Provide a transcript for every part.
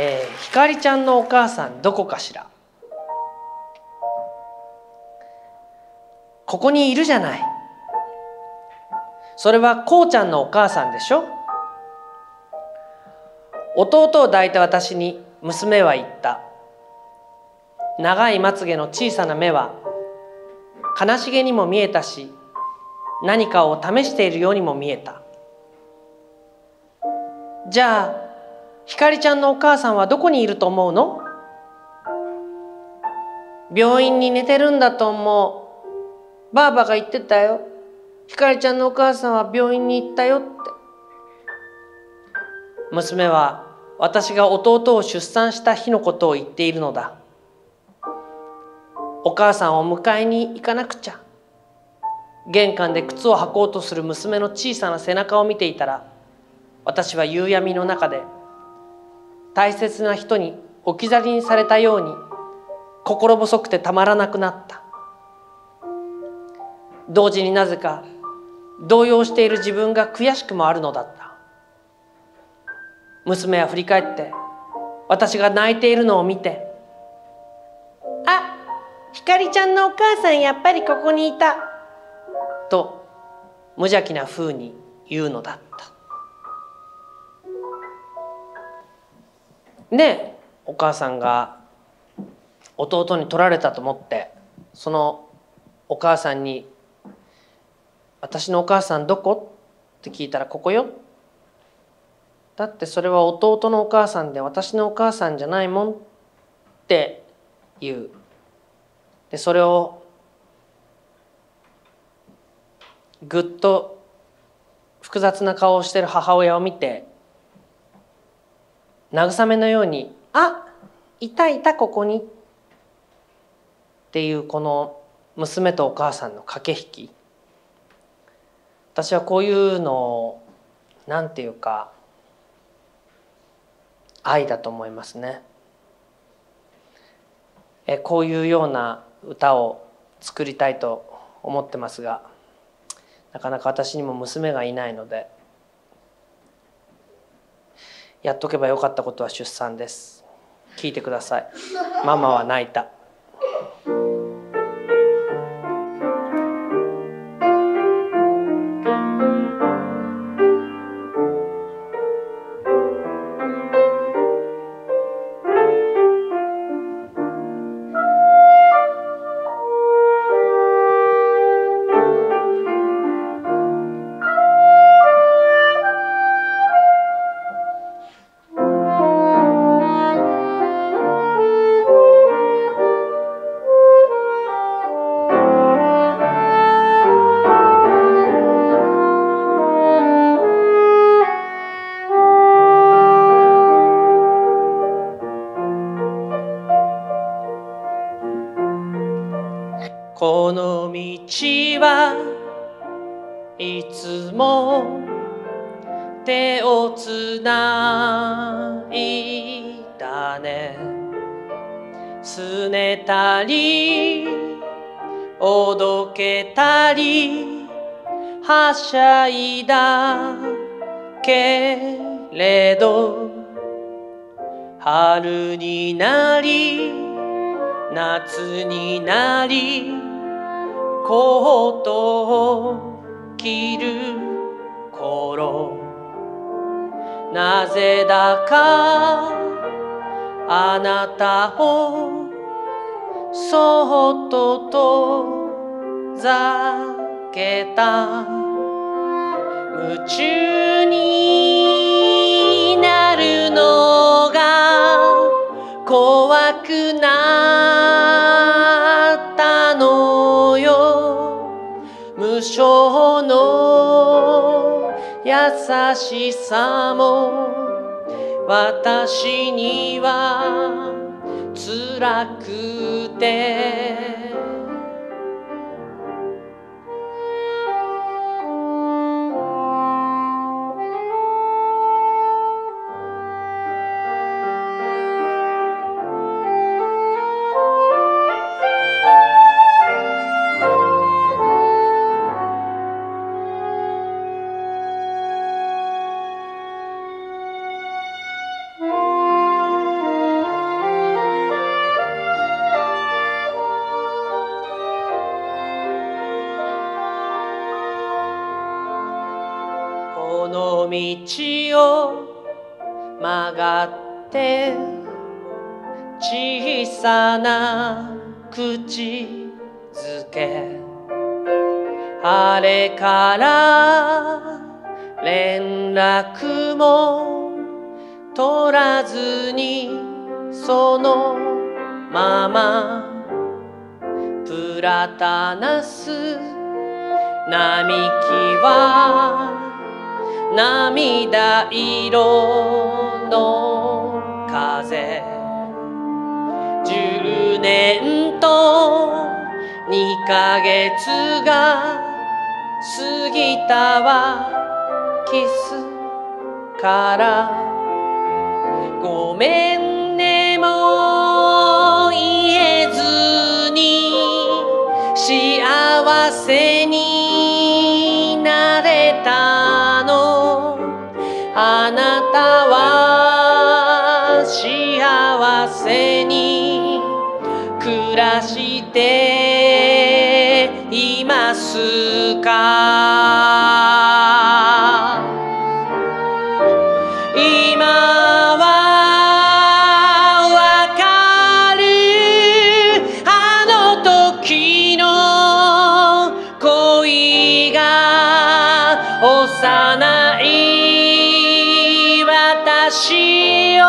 えー、ひかりちゃんのお母さんどこかしら？ここにいるじゃない。それはこうちゃんのお母さんでしょ？弟を抱いた私に娘は言った。長いまつげの小さな目は悲しげにも見えたし何かを試しているようにも見えた。じゃあひかりちゃんのお母さんはどこにいると思うの？病院に寝てるんだと思う。ばあばが言ってたよ。ひかりちゃんのお母さんは病院に行ったよって。娘は私が弟を出産した日のことを言っているのだ。お母さんを迎えに行かなくちゃ。玄関で靴を履こうとする娘の小さな背中を見ていたら私は夕闇の中で大切な人に置き去りにされたように心細くてたまらなくなった。同時になぜか動揺している自分が悔しくもあるのだった。娘は振り返って私が泣いているのを見て「あひかりちゃんのお母さんやっぱりここにいた」と無邪気なふうに言うのだった。でお母さんが弟に取られたと思ってそのお母さんに「私のお母さんどこ?」って聞いたら「ここよ」だってそれは弟のお母さんで私のお母さんじゃないもんって言うでそれをぐっと複雑な顔をしてる母親を見て慰めのように「あいたいたここに」っていうこの娘とお母さんの駆け引き私はこういうのを何て言うか愛だと思いますね。えこういうような歌を作りたいと思ってますがなかなか私にも娘がいないのでやっとけばよかったことは出産です。聞いてください。ママは泣いた。手をつないだね。すねたりおどけたりはしゃいだけれど春になり夏になりコートをきる。なぜだかあなたをそっととざけた。夢中になるのが怖くなったのよ。無償の優しさも私には辛くての道を曲がって小さな口づけ。あれから連絡も取らずにそのまま。プラタナス並木は涙色の風。10年と2ヶ月が過ぎたわ。キスから。ごめんしていますか？今はわかるあの時の恋が幼い私を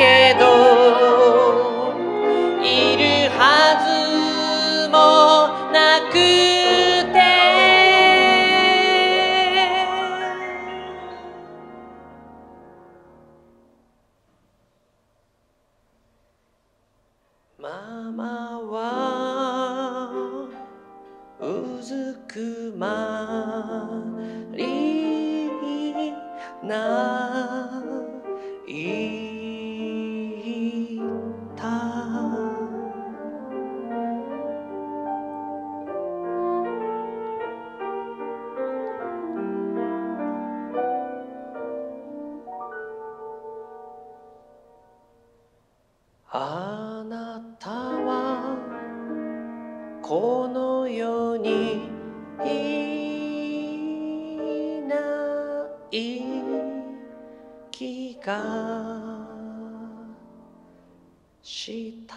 けどいるはずもなくて。ママはうずくまりな気がした。